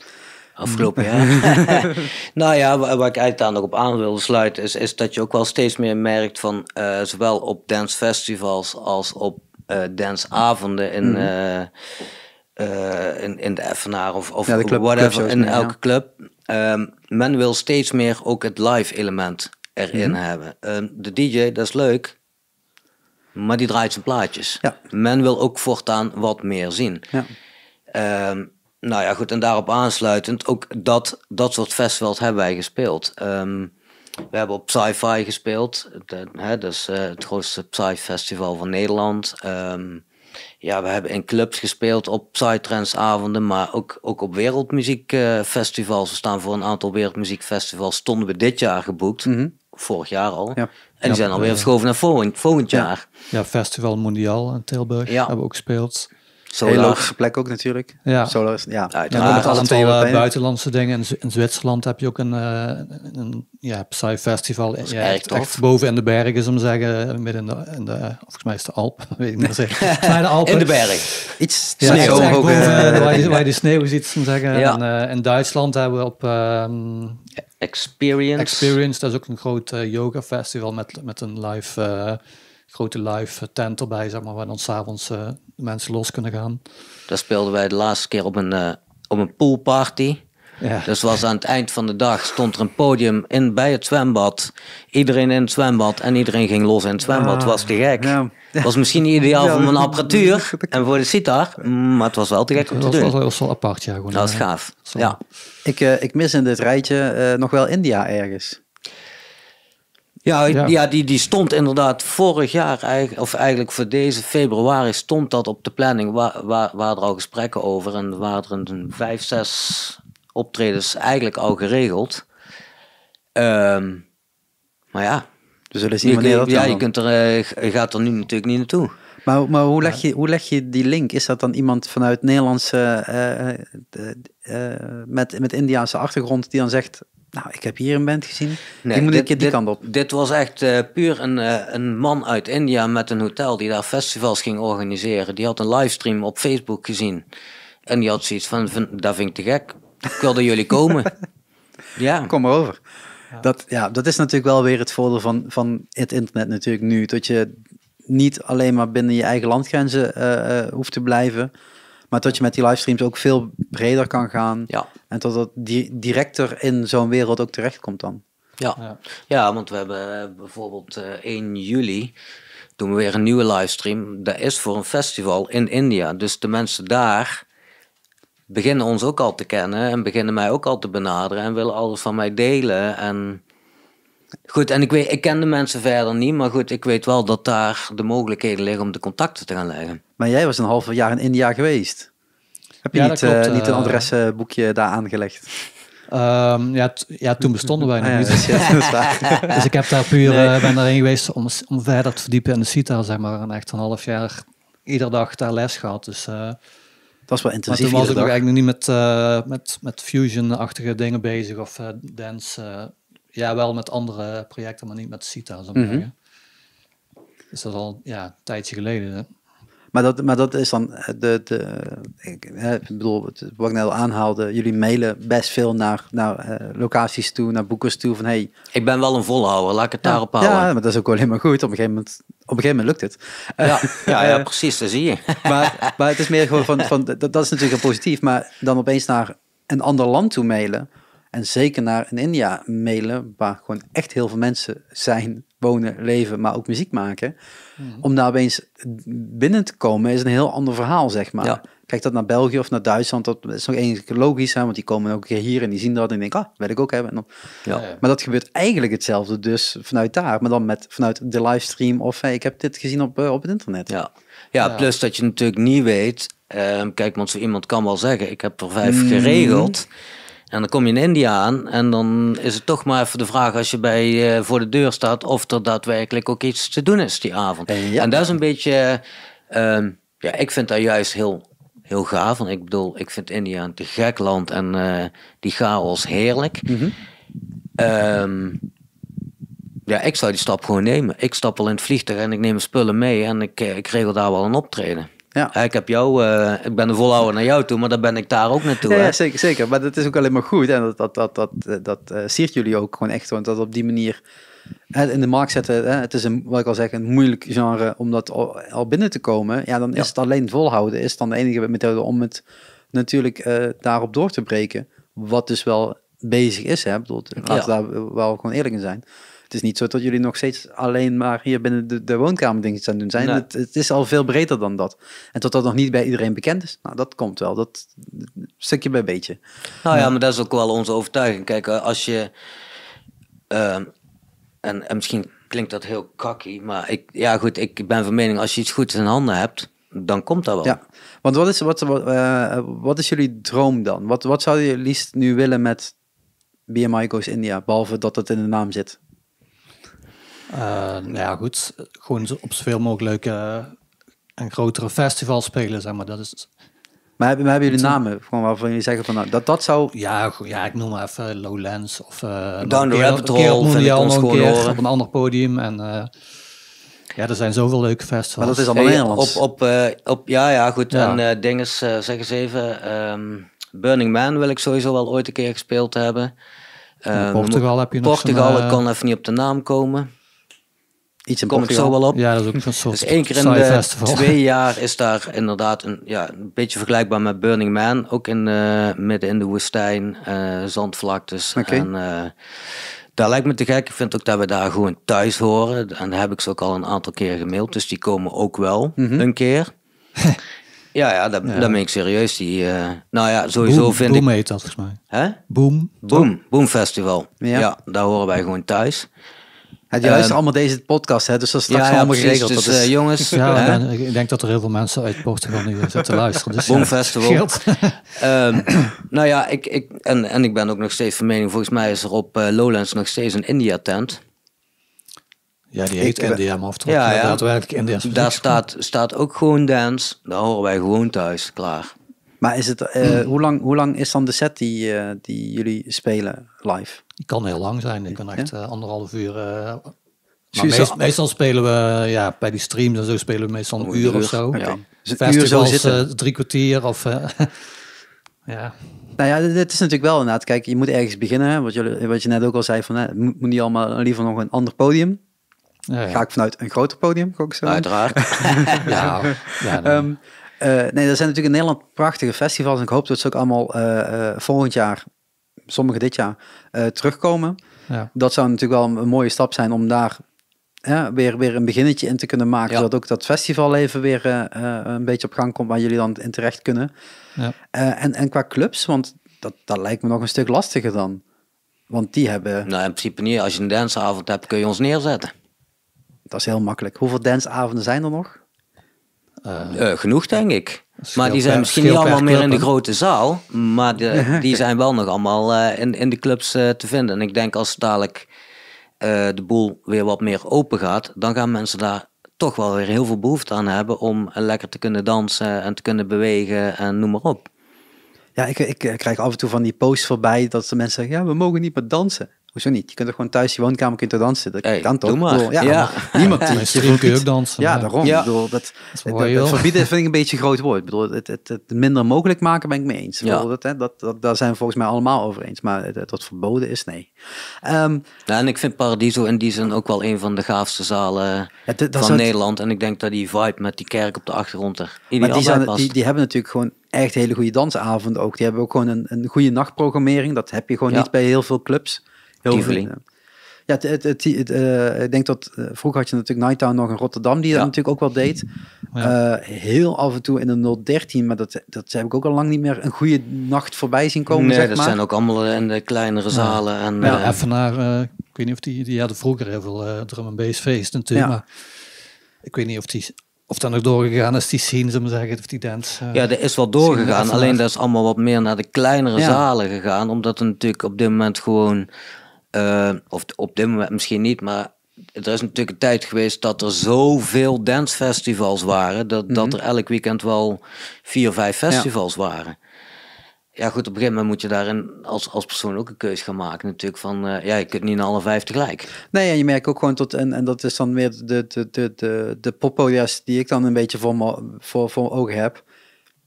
Afgelopen jaar. nou ja, waar, ik eigenlijk daar nog op aan wilde sluiten, is, is dat je ook wel steeds meer merkt van uh, zowel op dancefestivals als op uh, danceavonden in, mm uh, in, in de Effenaar of, of ja, club, whatever, in elke club. Um, men wil steeds meer ook het live element erin mm -hmm. hebben. Um, de DJ, dat is leuk, maar die draait zijn plaatjes. Ja. Men wil ook voortaan wat meer zien. Ja. Um, nou ja, goed, en daarop aansluitend, ook dat, dat soort festivals hebben wij gespeeld. Um, we hebben op Sci-Fi gespeeld, de, hè, dat is uh, het grootste Psy-festival van Nederland. Um, ja, we hebben in clubs gespeeld op Psytrance avonden, maar ook, ook op wereldmuziekfestivals. Uh, we staan voor een aantal wereldmuziekfestivals, stonden we dit jaar geboekt, mm -hmm. vorig jaar al. Ja. En die zijn alweer verschoven naar volgend, volgend jaar. Ja, Festival Mondiaal in Tilburg hebben we ook gespeeld. Solar. Heel logische plek ook natuurlijk. Ja. Solar is, ja. ja, ja met een aantal uh, buitenlandse dingen. In, in, Zwitserland heb je ook een, uh, een ja, Psy Festival. Ja, echt, echt, boven in de bergen, om te zeggen. Midden in de, in de, volgens mij is de Alp. Weet ik niet de Alpen. In de berg. Iets ja, sneeuw. Boven, uh, waar, je, waar je de sneeuw ziet, om te zeggen. Ja. En, in Duitsland hebben we op... Um, Experience. Experience, dat is ook een groot yoga festival met, met een live grote live tent erbij, zeg maar, waar dan s'avonds uh, mensen los kunnen gaan. Daar speelden wij de laatste keer op een, uh, op een poolparty. Ja. Dus was aan het eind van de dag stond er een podium in, bij het zwembad. Iedereen in het zwembad en iedereen ging los in het zwembad. Ah, was te gek. Ja. Was misschien niet ideaal voor mijn apparatuur en voor de sitar, maar het was wel te gek om te doen. Dat was wel apart, ja. Gewoon, dat was gaaf. Ja. Ik, uh, ik mis in dit rijtje nog wel India ergens. Ja, ja. die, die stond inderdaad vorig jaar, eigenlijk, of eigenlijk voor deze februari, stond dat op de planning. Waar, waar, waar er al gesprekken over en waren er een vijf, zes optredens eigenlijk al geregeld. Um, maar ja. We zullen zien wanneer dat Ja, je, kunt er, uh, je gaat er nu natuurlijk niet naartoe. Maar, maar hoe, leg je, hoe leg je die link? Is dat dan iemand vanuit Nederlandse, uh, uh, met, met Indiaanse achtergrond die dan zegt, nou, ik heb hier een band gezien. Nee, die moet dit, ik die dit, kant op. Dit was echt uh, puur een, uh, een man uit India met een hotel die daar festivals ging organiseren. Die had een livestream op Facebook gezien. En die had zoiets van, van dat vind ik te gek. Ik wilde jullie komen. ja. Kom maar over. Ja. Dat, ja, dat is natuurlijk wel weer het voordeel van, van het internet natuurlijk nu. Dat je niet alleen maar binnen je eigen landgrenzen uh, hoeft te blijven. Maar dat je met die livestreams ook veel breder kan gaan. Ja. En dat dat di directer in zo'n wereld ook terechtkomt dan. Ja. ja, ja. want we hebben uh, bijvoorbeeld uh, eh, 1 juli doen we weer een nieuwe livestream. Dat is voor een festival in India. Dus de mensen daar beginnen ons ook al te kennen en beginnen mij ook al te benaderen en willen alles van mij delen. En goed, en ik, weet, ik ken de mensen verder niet, maar goed, ik weet wel dat daar de mogelijkheden liggen om de contacten te gaan leggen. Maar jij was een half jaar in India geweest. Heb je niet, uh, niet een eh. adresboekje daar aangelegd? Um, ja, ja, toen bestonden wij nog ah, niet. dus ik heb daar puur, nee. uh, ben daarheen geweest om, om verder te verdiepen in de CITA, zeg maar. En echt een half jaar iedere dag daar les gehad. Dus, uh, dat was wel intensief. toen was ik eigenlijk niet met, uh, met, met fusion-achtige dingen bezig of dance. Ja, wel met andere projecten, maar niet met CITA, zo mm -hmm. Dus dat is al ja, een tijdje geleden. Hè. Maar dat, maar dat is dan eh, de, de ik, bedoel, wat ik net al aanhaalde, jullie mailen best veel naar, naar uh, locaties toe, naar boekers toe van hey. Ik ben wel een volhouder, laat ik het daarop houden. Ja, maar dat is ook alleen maar goed. Op een gegeven moment, op een gegeven moment lukt het. Ja, ja, ja precies, dat zie je. maar, maar het is meer gewoon van, van dat, dat is natuurlijk positief, maar dan opeens naar een ander land toe mailen. En zeker naar een India mailen, waar gewoon echt heel veel mensen zijn, wonen, leven, maar ook muziek maken. Mhm. Om daar opeens binnen te komen is een heel ander verhaal, zeg maar. Kijk dat naar België of naar Duitsland, dat is nog eens logisch, hè, want die komen ook een keer hier en die zien dat en denken, ah, wil ik ook hebben. En dan, ja. Maar dat gebeurt eigenlijk hetzelfde dus vanuit daar, maar dan met, vanuit de livestream of hey, ik heb dit gezien op, uh, op het internet. Ja. Ja, plus dat je natuurlijk niet weet, uh, kijk, want zo iemand kan wel zeggen, ik heb er vijf mm. geregeld. En dan kom je in India aan en dan is het toch maar even de vraag als je bij, uh, voor de deur staat of er daadwerkelijk ook iets te doen is die avond. En dat is een beetje, uh, ja, ik vind dat juist heel, heel gaaf. Want ik bedoel, ik vind India een te gek land en uh, die chaos heerlijk. Mm -hmm. um, ja, ik zou die stap gewoon nemen. Ik stap al in het vliegtuig en ik neem mijn spullen mee en ik, ik regel daar wel een optreden. Ja. Ik heb jou, uh, ik ben de volhouder naar jou toe, maar dan ben ik daar ook naartoe. Ja, zeker, zeker. Maar dat is ook alleen maar goed. En dat, dat, dat, dat, dat, dat uh, siert jullie ook gewoon echt. Want dat op die manier in de markt zetten. Het is een, wat ik al zeg, een moeilijk genre om dat al, binnen te komen. Ja, dan is het alleen volhouden. Is dan de enige methode om het natuurlijk uh, daarop door te breken. Wat dus wel bezig is. Hè. Bedoel, laten we daar wel gewoon eerlijk in zijn. Het is niet zo dat jullie nog steeds alleen maar hier binnen de, de woonkamer dingen aan doen zijn. Het, het, is al veel breder dan dat. En tot dat nog niet bij iedereen bekend is, nou dat komt wel. Dat stukje bij beetje. Nou ja, maar dat is ook wel onze overtuiging. Kijk, eh, als je. Ehm, en, en misschien klinkt dat heel cocky, maar ik, ja goed, ik ben van mening, als je iets goeds in handen hebt, dan komt dat wel. Ja, want wat is, wat, wat, uh, wat is jullie droom dan? Wat, wat zou je liefst nu willen met BMI Goes India, behalve dat het in de naam zit? Uh, nou ja, goed. Gewoon op zoveel mogelijk uh, een grotere festival spelen, zeg maar. Dat is, maar hebben, maar hebben jullie namen gewoon waarvan jullie zeggen van nou, dat dat zou... Ja, ja ik noem maar even Lowlands of uh, Down the Rabbit Hole vind ik ons gewoon keer op een ander podium. En uh, ja, er zijn zoveel leuke festivals. Maar dat is allemaal hey, Nederlands. Op, op, uh, op, ja, ja, goed. Ja. En uh, dinges, zeg eens even, um, Burning Man wil ik sowieso wel ooit een keer gespeeld hebben. Uh, Portugal heb je nog Portugal, ik kan even niet op de naam komen. Iets in Kom Portugal. ik zo wel op. Ja, dat is ook een soort Dus één keer in de festival. twee jaar is daar inderdaad een, ja, een beetje vergelijkbaar met Burning Man. Ook in, uh, midden in de woestijn, uh, zandvlaktes. Okay. En uh, daar lijkt me te gek. Ik vind ook dat we daar gewoon thuis horen. En daar heb ik ze ook al een aantal keer gemaild. Dus die komen ook wel Mhm. een keer. ja, ja, dat, Ja. dat meen ik serieus. Die, uh, nou ja, sowieso Boom, vind Boom ik... heet dat volgens mij. Hè? Boom. Boom, Boom Festival. Ja. Ja. daar horen wij gewoon thuis. Het luistert Ehm, allemaal deze podcast, hè, dus dat is straks ja, ja, allemaal precies. geregeld. Dus dat is, eh, jongens, Ja, hè? en ik denk dat er heel veel mensen uit Portugal nu zitten te luisteren. Dus Boom ja, Festival. Ehm, nou ja, ik, ik, en, en ik ben ook nog steeds van mening, volgens mij is er op eh, Lowlands nog steeds een India tent. Ja, die heet Ik- India, maar of Ja, ja. daadwerkelijk India. Daar staat, staat ook gewoon dance, daar horen wij gewoon thuis, klaar. Maar is het, eh, hoe, lang, hoe lang is dan de set die, eh, die jullie spelen live? Die kan heel lang zijn. Die kan echt eh, anderhalf uur. eh, maar meest- meestal spelen we, ja, bij die streams en zo spelen we meestal een Een uur, uur, of zo. Ja. Dus een uur zo Festivals zitten. drie kwartier of... eh, ja, Nou ja, dit- is natuurlijk wel inderdaad. Kijk, je moet ergens beginnen. Hè, wat, jullie, wat je net ook al zei, van, hè, het moet, niet allemaal liever nog een ander podium. ja, ja. Ga ik vanuit een groter podium, ik zo. Uiteraard. ja, ja, nee. Ehm, eh, nee, er zijn natuurlijk in Nederland prachtige festivals. En ik hoop dat ze ook allemaal eh, eh, volgend jaar, sommige dit jaar, eh, terugkomen. ja. Dat zou natuurlijk wel een, mooie stap zijn om daar ja, weer, weer een beginnetje in te kunnen maken. Ja. Zodat ook dat festivalleven weer eh, eh, een beetje op gang komt waar jullie dan in terecht kunnen. Ja. Eh, en, en qua clubs, want dat, dat lijkt me nog een stuk lastiger dan. Want die hebben, nou, in principe niet. Als je een danceavond hebt, kun je ons neerzetten. dat is heel makkelijk. Hoeveel danceavonden zijn er nog? Eh, Eh, genoeg, denk ik. Maar die zijn misschien niet allemaal meer in de grote zaal. Maar de, die zijn wel nog allemaal eh, in, in de clubs te vinden. En ik denk als dadelijk de boel weer wat meer open gaat, dan gaan mensen daar toch wel weer heel veel behoefte aan hebben om lekker te kunnen dansen en te kunnen bewegen en noem maar op. Ja, ik, ik, krijg af en toe van die posts voorbij dat de mensen zeggen, ja, we mogen niet meer dansen. Hoezo niet? Je kunt toch gewoon thuis je woonkamer kunt toch dansen? Dat Hey, kan toch? doe maar. Ik bedoel, Ja, Ja. maar niemand die kun je ook dansen. Ja, daarom. Ja. Ik bedoel, dat, dat, dat verbieden vind ik een beetje een groot woord. Ik bedoel, het, het, het minder mogelijk maken ben ik mee eens. Ik Ja. bedoel, Dat, hè, dat, dat, daar zijn we volgens mij allemaal over eens. Maar het, wat verboden is, nee. Ehm, Ja, en ik vind Paradiso in die zin ook wel een van de gaafste zalen dat van Nederland. En ik denk dat die vibe met die kerk op de achtergrond er Maar ideaal die, bij zijn, past. die, die hebben natuurlijk gewoon echt hele goede dansavonden ook. Die hebben ook gewoon een, een goede nachtprogrammering. Dat heb je gewoon Ja. niet bij heel veel clubs. Heel Tivoli. veel, ja, het, het, eh, ik denk dat eh, vroeger had je natuurlijk Nighttown nog in Rotterdam die dat Ja. natuurlijk ook wel deed. Ja. Eh, heel af en toe in de 013, maar dat, dat heb ik ook al lang niet meer een goede nacht voorbij zien komen. nee, zeg dat maar. zijn ook allemaal in de kleinere zalen. En, Ja, even naar, eh, ik weet niet of die, die hadden vroeger heel veel drum en bass feest natuurlijk, Ja. maar ik weet niet of die, of dat nog doorgegaan is, die scene, zullen we zeggen, of die dance. Ja, er is wel doorgegaan. Alleen dat is allemaal wat meer naar de kleinere Ja. zalen gegaan. Omdat er natuurlijk op dit moment gewoon... eh, of op dit moment misschien niet, maar... Er is natuurlijk een tijd geweest dat er zoveel dancefestivals waren. Dat, Mhm. dat er elk weekend wel vier, vijf festivals waren. Ja goed, op een gegeven moment moet je daarin als, als persoon ook een keus gaan maken natuurlijk. Van eh, ja, je kunt niet naar alle vijf tegelijk. Nee, en je merkt ook gewoon tot, en, en dat is dan weer de, de, de, de, de die ik dan een beetje voor, me, voor, voor ogen heb.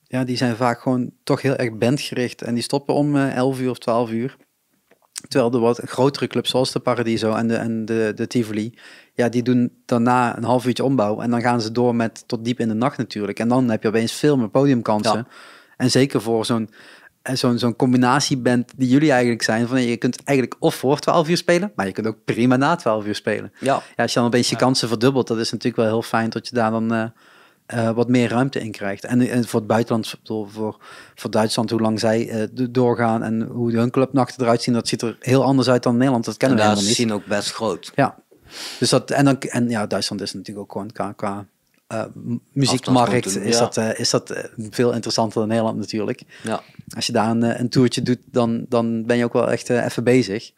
Ja, die zijn vaak gewoon toch heel erg bandgericht. En die stoppen om eh 11 uur of 12 uur. Terwijl de wat grotere clubs zoals de Paradiso en de, en de, de Tivoli, ja, die doen daarna een half uurtje ombouw. En dan gaan ze door met tot diep in de nacht natuurlijk. En dan heb je opeens veel meer podiumkansen. Ja. En zeker voor zo'n en zo'n zo'n combinatieband die jullie eigenlijk zijn. Van, je kunt eigenlijk of voor 12 uur spelen, maar je kunt ook prima na 12 uur spelen. Ja. Ja, als je dan een beetje je kansen verdubbelt, dat is natuurlijk wel heel fijn dat je daar dan eh, eh, wat meer ruimte in krijgt. En, en voor het buitenland, voor, voor Duitsland, hoe lang zij eh, do- doorgaan en hoe hun clubnachten eruit zien, dat ziet er heel anders uit dan Nederland. Dat En kennen we helemaal niet. zien ook best groot. Ja, dus dat, en, dan, en ja, Duitsland is natuurlijk ook gewoon qua, qua eh, muziekmarkt, is ja. dat, is dat veel interessanter dan Nederland natuurlijk. Ja. Als je daar een, een toertje doet, dan, dan ben je ook wel echt even bezig.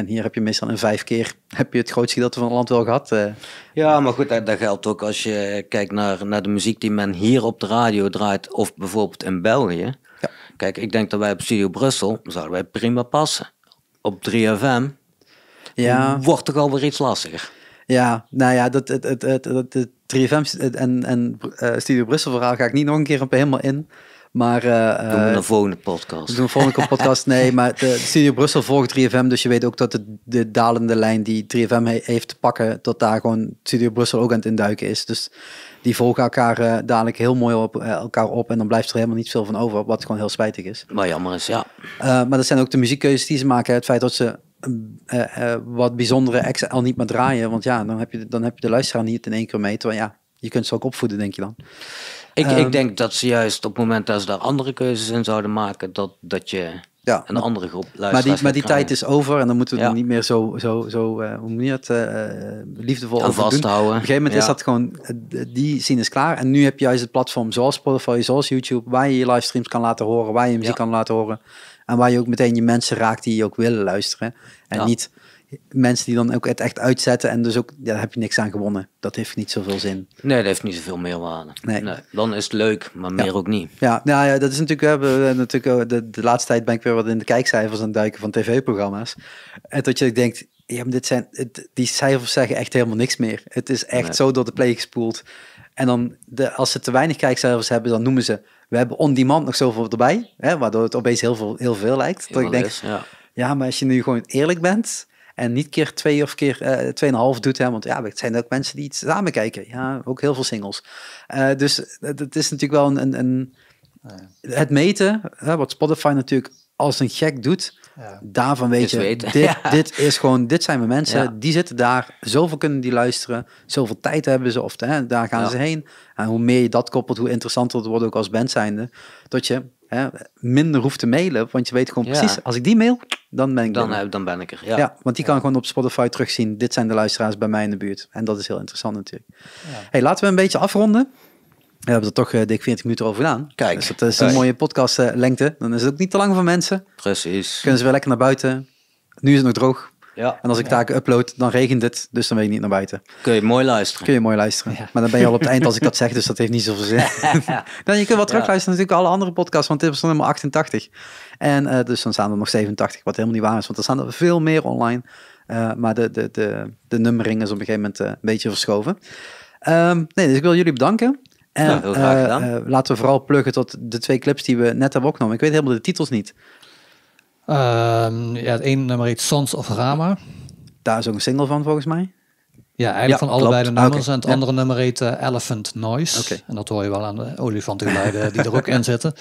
En hier heb je meestal in vijf keer heb je het grootste gedeelte van het land wel gehad. Uh. Ja, maar goed, dat, dat, geldt ook als je kijkt naar, naar de muziek die men hier op de radio draait, of bijvoorbeeld in België. Ja. Kijk, ik denk dat wij op Studio Brussel zouden wij prima passen. Op 3FM ja. wordt toch alweer iets lastiger. Ja, nou ja, dat, het, het, het, het, 3FM en, en uh, Studio Brussel verhaal ga ik niet nog een keer op helemaal in. Maar, uh, doen we een volgende podcast. We doen een volgende podcast, nee. Maar de, Studio Brussel volgt 3FM, dus je weet ook dat de, de dalende lijn die 3FM heeft te pakken, dat daar gewoon Studio Brussel ook aan het induiken is. Dus die volgen elkaar uh, dadelijk heel mooi op uh, elkaar op en dan blijft er helemaal niet veel van over, wat gewoon heel spijtig is. Maar jammer is, ja. maar dat zijn ook de muziekkeuzes die ze maken. Het feit dat ze wat bijzondere acts al niet meer draaien, want ja, dan heb je, dan heb je de luisteraar niet in één keer mee. Terwijl ja, je kunt ze ook opvoeden, denk je dan. Ik, ik ehm, denk dat ze juist op het moment dat ze daar andere keuzes in zouden maken, dat, dat je ja, een andere groep luistert. Maar die, maar die tijd is over en dan moeten we er niet meer zo, zo, zo uh, hoe moet het, uh, liefdevol over vasthouden. Op een gegeven moment is dat gewoon, die scene is klaar. En nu heb je juist het platform zoals Spotify, zoals YouTube, waar je je livestreams kan laten horen, waar je muziek kan laten horen. En waar je ook meteen je mensen raakt die je ook willen luisteren. En niet mensen die dan ook het echt uitzetten en dus ook, ja, daar heb je niks aan gewonnen. Dat heeft niet zoveel zin. Nee, dat heeft niet zoveel meerwaarde. Nee. nee dan is het leuk, maar meer ook niet. Ja, nou ja, dat is natuurlijk, we hebben natuurlijk de, de laatste tijd ben ik weer wat in de kijkcijfers aan het duiken van tv-programma's. En dat je denkt, ja, maar dit zijn, die cijfers zeggen echt helemaal niks meer. Het is echt zo door de play gespoeld. En dan, de, als ze te weinig kijkcijfers hebben, dan noemen ze, we hebben on-demand nog zoveel erbij, hè, waardoor het opeens heel veel, heel veel lijkt. dat ik denk, ja. ja, maar als je nu gewoon eerlijk bent, en niet keer twee of keer uh, tweeënhalf doet. Hè, want ja, het zijn ook mensen die het samen kijken. Ja, ook heel veel singles. Uh, dus het is natuurlijk wel een... een, een het meten, hè, wat Spotify natuurlijk als een gek doet. Ja. Daarvan weet je, dit, dit is gewoon, dit zijn mijn mensen, die zitten daar, zoveel kunnen die luisteren, zoveel tijd hebben ze, of hè, daar gaan ze heen. En hoe meer je dat koppelt, hoe interessanter het wordt ook als band zijnde, dat je hè, minder hoeft te mailen, want je weet gewoon precies, als ik die mail, dan ben ik dan, er. dan ben ik er, ja. ja want die kan gewoon op Spotify terugzien, dit zijn de luisteraars bij mij in de buurt. En dat is heel interessant natuurlijk. Hey, laten we een beetje afronden. We hebben er toch uh, dik 40 minuten over gedaan. Kijk. Dus dat is een mooie podcast uh, lengte. Dan is het ook niet te lang voor mensen. Precies. Kunnen ze weer lekker naar buiten. Nu is het nog droog. Ja. En als ik taken upload, dan regent het, dus dan weet ik niet naar buiten. Kun je mooi luisteren. Kun je mooi luisteren. Maar dan ben je al op het eind als ik dat zeg, dus dat heeft niet zoveel zin. dan je kunt wel terugluisteren natuurlijk alle andere podcasts, want dit was nummer 88. En uh, dus dan staan er nog 87, wat helemaal niet waar is, want er staan er veel meer online. Uh, maar de, de, de, de nummering is op een gegeven moment uh, een beetje verschoven. Um, nee, dus ik wil jullie bedanken. En ja, heel graag gedaan. laten we vooral pluggen tot de twee clips die we net hebben opgenomen. Ik weet helemaal de titels niet. Uh, ja, het ene nummer heet Sons of Rama. Daar is ook een single van volgens mij. Ja, eigenlijk van allebei de nummers. En het andere nummer heet uh, Elephant Noise. En dat hoor je wel aan de olifantengeluiden die er ook in zitten.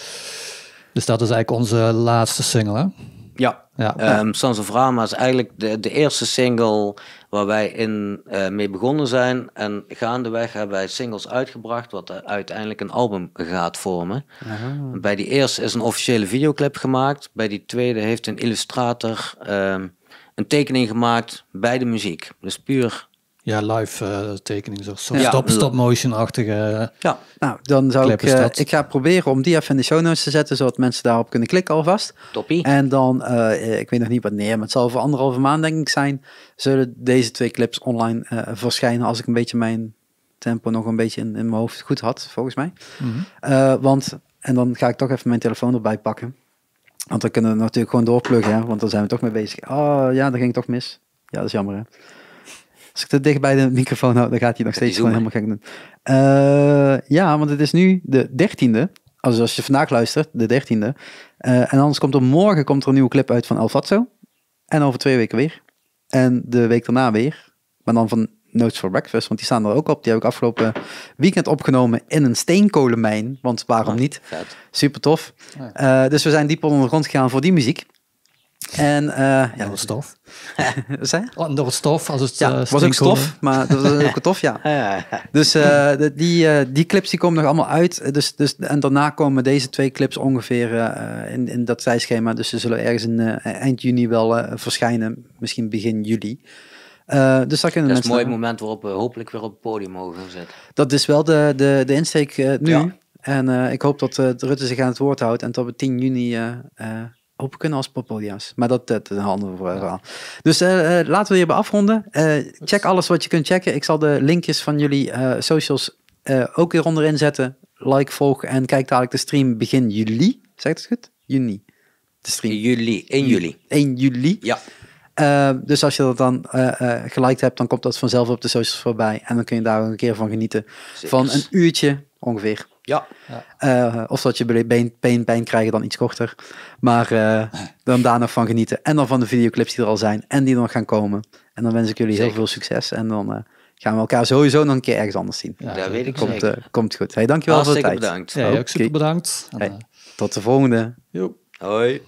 Dus dat is eigenlijk onze laatste single. Ja, ja. Um, Sons of Rama is eigenlijk de, de eerste single waar wij in, uh, mee begonnen zijn. En gaandeweg hebben wij singles uitgebracht, wat uiteindelijk een album gaat vormen. Aha. Bij die eerste is een officiële videoclip gemaakt. Bij die tweede heeft een illustrator um, een tekening gemaakt bij de muziek. Dus puur ja, live uh, tekening, zo stop, stop motion-achtige. Ja, nou dan zou ik, uh, ik ga proberen om die even in de show notes te zetten, zodat mensen daarop kunnen klikken alvast. Toppie. En dan, uh, ik weet nog niet wanneer, maar het zal over anderhalve maand denk ik zijn, zullen deze twee clips online verschijnen als ik een beetje mijn tempo nog een beetje in, in mijn hoofd goed had, volgens mij. Mm -hmm. want, en dan ga ik toch even mijn telefoon erbij pakken. Want dan kunnen we natuurlijk gewoon doorpluggen, hè? want dan zijn we toch mee bezig. Oh ja, dat ging toch mis. Ja, dat is jammer hè. Als ik te dicht bij de microfoon hou, dan gaat hij nog steeds gewoon helemaal gek doen. Uh, ja, want het is nu de dertiende. Also als je vandaag luistert, de dertiende. Uh, en anders komt er morgen komt er een nieuwe clip uit van Alfatso. En over twee weken weer. En de week daarna weer. Maar dan van Notes for Breakfast, want die staan er ook op. Die heb ik afgelopen weekend opgenomen in een steenkolenmijn. Want waarom oh, niet? Super tof. Uh, dus we zijn diep onder de grond gegaan voor die muziek. En uh, ja, door het stof. Door het stof, als het ja, uh, was ook stof, maar dat was ook tof, ja. Dus uh, de, die, die clips die komen nog allemaal uit. Dus, dus, en daarna komen deze twee clips ongeveer in, in dat tijdschema. Dus ze zullen ergens in eind juni wel verschijnen, misschien begin juli. Uh, dus dat is een mooi moment waarop we hopelijk weer op het podium mogen zitten. Dat is wel de, de, de insteek nu. Ja. En ik hoop dat Rutte zich aan het woord houdt en dat we 10 juni open kunnen als poppodia's. Maar dat, dat is een ander verhaal. Dus uh, laten we hierbij afronden. Uh, check alles wat je kunt checken. Ik zal de linkjes van jullie socials ook weer onderin zetten. Like, volg en kijk dadelijk de stream begin juli. Zeg het goed? Juni. De stream. Juli, 1 juli. 1 juli. Ja. Dus als je dat dan geliked hebt, dan komt dat vanzelf op de socials voorbij. En dan kun je daar een keer van genieten. Van een uurtje ongeveer. Ja. Uh, of dat je been, pijn, pijn krijgen dan iets korter. Maar uh, dan daar nog van genieten. En dan van de videoclips die er al zijn en die nog gaan komen. En dan wens ik jullie heel veel succes. En dan uh, gaan we elkaar sowieso nog een keer ergens anders zien. Ja, dat weet ik komt, komt goed. Hey, dankjewel Hartstikke voor de tijd. bedankt. Ja, ook super bedankt. Hey, tot de volgende. Jo. Hoi.